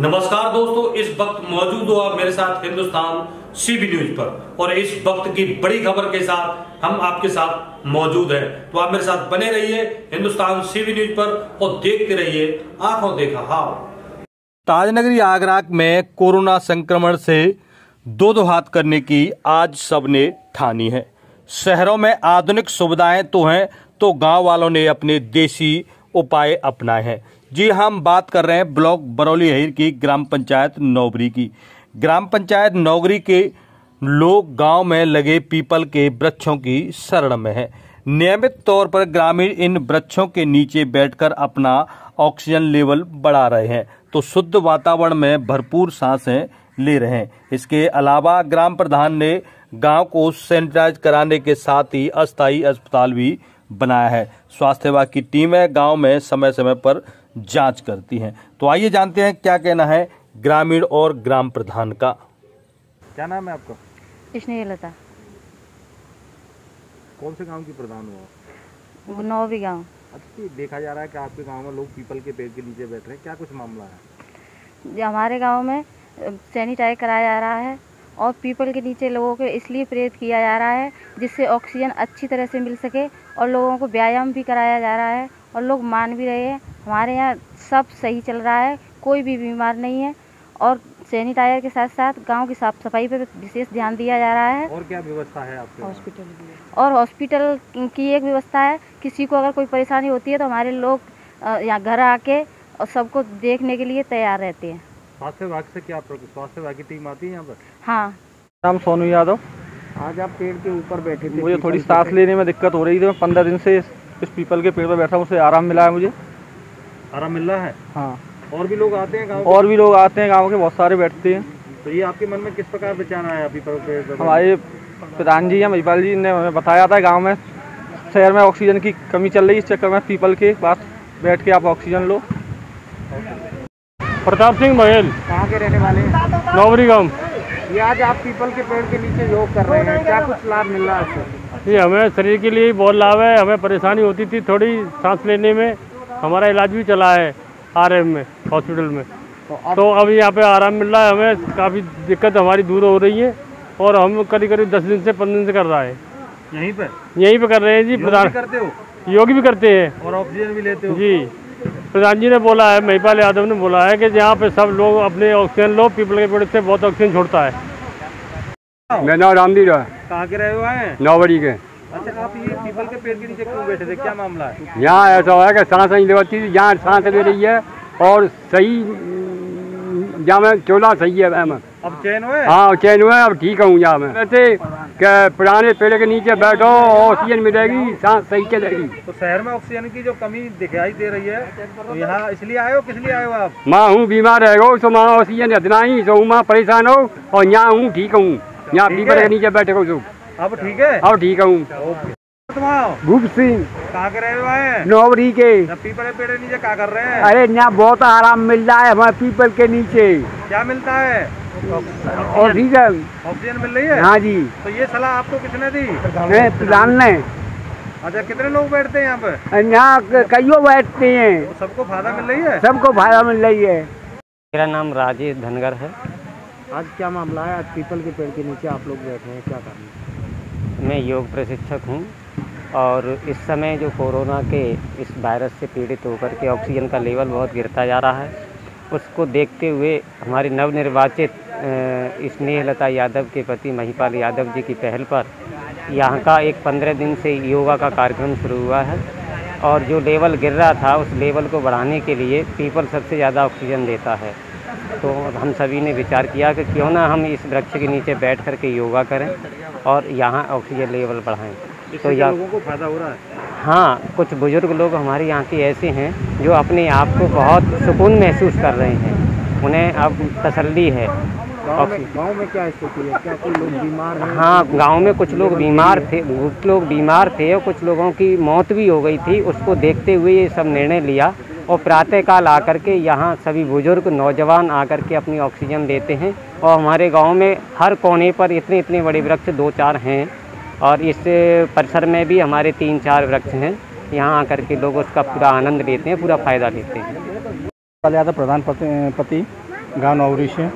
नमस्कार दोस्तों, इस वक्त मौजूद हो आप मेरे साथ हिंदुस्तान सीबी न्यूज़ पर। और इस वक्त की बड़ी खबर के साथ हम आपके साथ मौजूद हैं। तो आप मेरे साथ बने रहिए हिंदुस्तान सीबी न्यूज़ पर और देखते रहिए आँखों देखा हाल ताजनगरी आगरा में कोरोना संक्रमण से दो दो हाथ करने की आज सबने ठानी है। शहरों में आधुनिक सुविधाएँ तो हैं तो गाँव वालों ने अपने देसी उपाय अपनाए हैं। जी हम बात कर रहे हैं ब्लॉक बरौली हईर की ग्राम पंचायत नौगरी की। ग्राम पंचायत नौगरी के लोग गाँव में लगे पीपल के वृक्षों की शरण में है। नियमित तौर पर ग्रामीण इन वृक्षों के नीचे बैठकर अपना ऑक्सीजन लेवल बढ़ा रहे हैं तो शुद्ध वातावरण में भरपूर साँसें ले रहे हैं। इसके अलावा ग्राम प्रधान ने गाँव को सैनिटाइज कराने के साथ ही अस्थायी अस्पताल भी बनाया है। स्वास्थ्य विभाग की टीमें गाँव में समय समय पर जाँच करती हैं। तो आइए जानते हैं क्या कहना है ग्रामीण और ग्राम प्रधान का। क्या नाम है आपका? स्नेहलता कौन से गाँव की प्रधान हो? नौवी गाँव। अच्छा देखा जा रहा है कि आपके गाँव में लोग पीपल के पेड़ के नीचे बैठ रहे हैं। क्या कुछ मामला है? हमारे गाँव में सैनिटाइज कराया जा रहा है और पीपल के नीचे लोगों को इसलिए प्रेरित किया जा रहा है जिससे ऑक्सीजन अच्छी तरह से मिल सके और लोगों को व्यायाम भी कराया जा रहा है और लोग मान भी रहे हैं। हमारे यहाँ सब सही चल रहा है कोई भी बीमार नहीं है और सैनिटाइजर के साथ साथ गाँव की साफ़ सफ़ाई पर विशेष ध्यान दिया जा रहा है। और क्या व्यवस्था है आपके वहाँ? और हॉस्पिटल की एक व्यवस्था है किसी को अगर कोई परेशानी होती है तो हमारे लोग यहाँ घर आके और सबको देखने के लिए तैयार रहते हैं। स्वास्थ्य विभाग से क्या स्वास्थ्य विभाग की टीम आती है यहाँ पर? हाँ। नाम सोनू यादव। आज आप पेड़ के ऊपर बैठे थे। मुझे थोड़ी सांस लेने में दिक्कत हो रही थी मैं पंद्रह दिन से इस इस पीपल के पेड़ पर बैठा हूँ उससे आराम मिला है मुझे। आराम मिल रहा है। हाँ। और भी लोग आते हैं गाँव और भी लोग आते हैं गाँव के बहुत सारे बैठते हैं। तो ये आपके मन में किस प्रकार विचार आया पेड़ हमारे प्रधान जी हैं महिपाल जी ने हमें बताया था गाँव में शहर में ऑक्सीजन की कमी चल रही है इस चक्कर में पीपल के पास बैठ के आप ऑक्सीजन लो। प्रताप सिंह बघेल। कहाँ के रहने वाले हैं? नौबरी गाँव ये आज आप पीपल के पेड़ के नीचे योग कर रहे हैं। क्या कुछ लाभ मिल रहा है? ये हमें शरीर के लिए बहुत लाभ है हमें परेशानी होती थी थोड़ी सांस लेने में। हमारा इलाज भी चला है आरएम में हॉस्पिटल में। तो अब यहाँ पे आराम मिल रहा है हमें काफ़ी दिक्कत हमारी दूर हो रही है और हम करीब करीब दस दिन से पंद्रह दिन से कर रहा है। यहीं पे? यहीं पे कर रहे हैं जी प्रधान। करते हो? योग भी करते हैं। और ऑक्सीजन भी लेते हो? जी। प्रधान जी ने बोला है महिपाल यादव ने बोला है कि यहाँ पे सब लोग अपने ऑक्सीजन लो पीपल के पेड़ से बहुत ऑक्सीजन छोड़ता है। मेरा नाम रामदीर है। कहाँ के रहे हुए हैं? नौबड़ी के। अच्छा आप ये पीपल के पेड़ के नीचे क्यों बैठे थे? क्या मामला है? यहाँ ऐसा है कि सांस नहीं लेती थी यहाँ सांस ले रही है और सही यहाँ में चोला सही है में। अब चैन हुए? हाँ चैन हुआ है अब ठीक हूँ यहाँ में। वैसे कि पुराने पेड़ के नीचे बैठो ऑक्सीजन मिलेगी सांस सही चलेगी। तो शहर में ऑक्सीजन की जो कमी दिखाई दे रही है तो यहाँ इसलिए आए हो किस लिए आए हो आप? माँ हूँ बीमार है गो तो माँ ऑक्सीजन इतना ही सो माँ परेशान हो और यहाँ हूँ ठीक हूँ। यहाँ पीपल के नीचे बैठे हो। तो अब ठीक है? अब ठीक हूँ। भूप सिंह। कहाँ के रहे हुए हैं नौबरी के। पीपल के पेड़ के नीचे क्या कर रहे हैं? अरे यहाँ बहुत आराम मिल रहा है हमारे पीपल के नीचे। क्या मिलता है? और ठीक है ऑक्सीजन मिल रही है? हाँ जी। तो ये सलाह आपको किसने दी? मैं प्रधान ने। अच्छा कितने लोग बैठते हैं यहाँ पे? यहाँ कईयों बैठते हैं। तो सबको फ़ायदा मिल रही है? सबको फ़ायदा मिल रही है। मेरा नाम राजेश धनगर है। आज क्या मामला है? आज पीपल के पेड़ के नीचे आप लोग बैठे हैं क्या करना मैं योग प्रशिक्षक हूँ और इस समय जो कोरोना के इस वायरस से पीड़ित होकर के ऑक्सीजन का लेवल बहुत गिरता जा रहा है उसको देखते हुए हमारी नवनिर्वाचित अ, स्नेहलता यादव के पति महिपाल यादव जी की पहल पर यहाँ का एक पंद्रह दिन से योगा का कार्यक्रम शुरू हुआ है और जो लेवल गिर रहा था उस लेवल को बढ़ाने के लिए पीपल सबसे ज़्यादा ऑक्सीजन देता है। तो हम सभी ने विचार किया कि क्यों ना हम इस वृक्ष के नीचे बैठ कर के योगा करें और यहाँ ऑक्सीजन लेवल बढ़ाएँ। तो या लोगों को फ़ायदा हो रहा है? हाँ कुछ बुज़ुर्ग लोग हमारे यहाँ के ऐसे हैं जो अपने आप को बहुत सुकून महसूस कर रहे हैं। उन्हें अब तसल्ली है। गाँव में गाँव में क्या स्थिति है? क्या कोई लोग बीमार हैं? हाँ गाँव में कुछ लोग बीमार थे कुछ लोग बीमार थे और कुछ लोगों की मौत भी हो गई थी। उसको देखते हुए ये सब निर्णय लिया। और प्रातःकाल आकर के यहाँ सभी बुज़ुर्ग नौजवान आकर के अपनी ऑक्सीजन देते हैं। और हमारे गाँव में हर कोने पर इतने इतने बड़े वृक्ष दो चार हैं और इस परिसर में भी हमारे तीन चार वृक्ष हैं। यहाँ आकर के लोग उसका पूरा आनंद लेते हैं पूरा फ़ायदा लेते हैं। प्रधान पति, गाँव नौरी से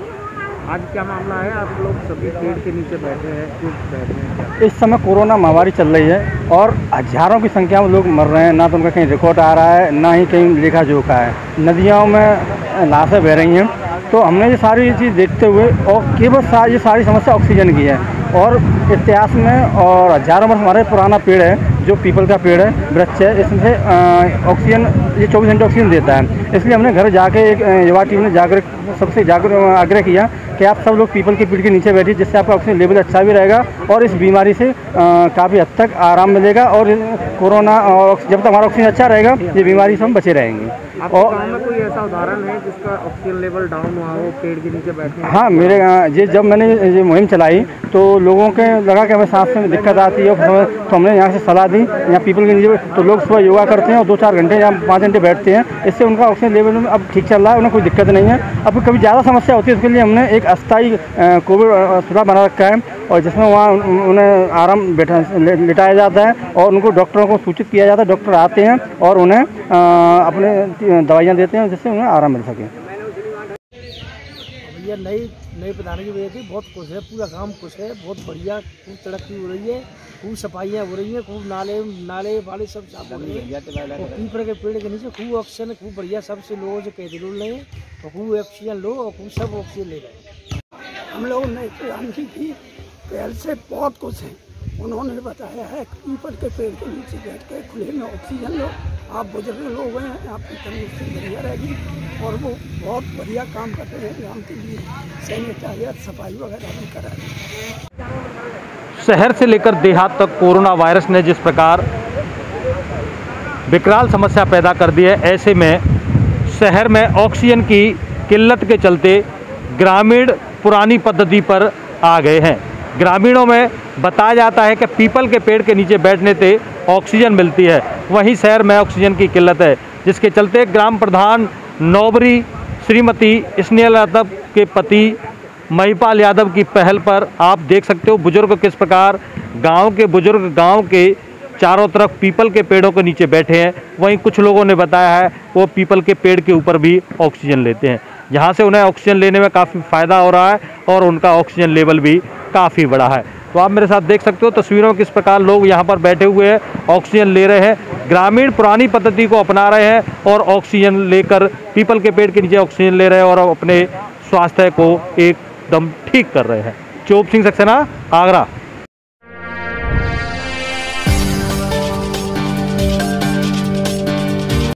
आज क्या मामला है? आप लोग सभी पेड़ के नीचे बैठे हैं क्यों बैठे हैं? इस समय कोरोना महामारी चल रही है और हज़ारों की संख्या में लोग मर रहे हैं। ना तो उनका कहीं रिकॉर्ड आ रहा है ना ही कहीं लेखा जोखा है। नदियों में लाशें बह रही हैं। तो हमने ये सारी चीज़ देखते हुए और केवल सा, ये सारी समस्या ऑक्सीजन की है। और इतिहास में और हज़ारों वर्ष हमारे पुराना पेड़ है जो पीपल का पेड़ है वृक्ष है इसमें अ, ऑक्सीजन ये चौबीस घंटे ऑक्सीजन देता है। इसलिए हमने घर जाके एक युवा टीम ने जागरूक सबसे जागरूक आग्रह किया कि आप सब लोग पीपल के पेड़ के नीचे बैठिए जिससे आपका ऑक्सीजन लेवल अच्छा भी रहेगा और इस बीमारी से काफ़ी हद तक आराम मिलेगा और कोरोना और जब तक हमारा ऑक्सीजन अच्छा रहेगा ये बीमारी से हम बचे रहेंगे। और कोई ऐसा उदाहरण है जिसका ऑक्सीजन लेवल डाउन हुआ हो पेड़ के नीचे बैठे हाँ मेरे यहाँ ये जब मैंने ये मुहिम चलाई तो लोगों के लगा कि हमें सांस में दिक्कत आती है तो हमने यहाँ से सलाह दी यहाँ पीपल के नीचे तो लोग सुबह योगा करते हैं और दो चार घंटे या पाँच घंटे बैठते हैं। इससे उनका ऑक्सीजन लेवल में अब ठीक चल रहा है, उन्हें कोई दिक्कत नहीं है। अब कभी ज़्यादा समस्या होती है, उसके लिए हमने एक अस्थायी कोविड अस्पताल बना रखा है और जिसमें वहाँ उन्हें आराम बैठा लिटाया जाता है और उनको डॉक्टरों को सूचित किया जाता है, डॉक्टर आते हैं और उन्हें अपने दवाइयाँ देते हैं जिससे उन्हें आराम मिल सके। नई नई प्रधान की वजह से बहुत खुश है, पूरा काम खुश है, बहुत बढ़िया, खूब तरक्की हो रही है, खूब सफाइयाँ हो रही हैं, खूब नाले नाले वाले सब साफ़ हो रहे हैं। के पेड़ के नीचे खूब ऑक्सीजन, खूब बढ़िया सबसे लोगों से कहते लो रहे हैं खूब ऑक्सीजन लो, और खूब सब ऑक्सीजन ले रहे हैं। हम लोग नई प्रधान की, पहल से बहुत खुश हैं। उन्होंने बताया है, पीपल के पेड़ के नीचे बैठ के खुले में ऑक्सीजन लो। आप बुज़ुर्ग लोग हैं, आपकी तंदुरुस्ती बढ़िया रहेगी। और वो बहुत बढ़िया काम कर रहे हैं। ग्राम के लिए सैनिटाइजर, सफ़ाई वगैरह भी करा रहे शहर से लेकर देहात तक कोरोना वायरस ने जिस प्रकार विकराल समस्या पैदा कर दी है, ऐसे में शहर में ऑक्सीजन की किल्लत के चलते ग्रामीण पुरानी पद्धति पर आ गए हैं। ग्रामीणों में बताया जाता है कि पीपल के पेड़ के नीचे बैठने से ऑक्सीजन मिलती है। वहीं शहर में ऑक्सीजन की किल्लत है, जिसके चलते ग्राम प्रधान नौबरी श्रीमती स्नेहल यादव के पति महिपाल यादव की पहल पर आप देख सकते हो बुज़ुर्ग किस प्रकार गाँव के बुज़ुर्ग गाँव के चारों तरफ़ पीपल के पेड़ों के नीचे बैठे हैं। वहीं कुछ लोगों ने बताया है, वो पीपल के पेड़ के ऊपर भी ऑक्सीजन लेते हैं। जहाँ से उन्हें ऑक्सीजन लेने में काफ़ी फ़ायदा हो रहा है और उनका ऑक्सीजन लेवल भी काफ़ी बड़ा है। तो आप मेरे साथ देख सकते हो तस्वीरों किस प्रकार लोग यहाँ पर बैठे हुए हैं, ऑक्सीजन ले रहे हैं। ग्रामीण पुरानी पद्धति को अपना रहे हैं और ऑक्सीजन लेकर पीपल के पेड़ के नीचे ऑक्सीजन ले रहे हैं और अपने स्वास्थ्य को एकदम ठीक कर रहे हैं। चोप सिंह सक्सेना, आगरा।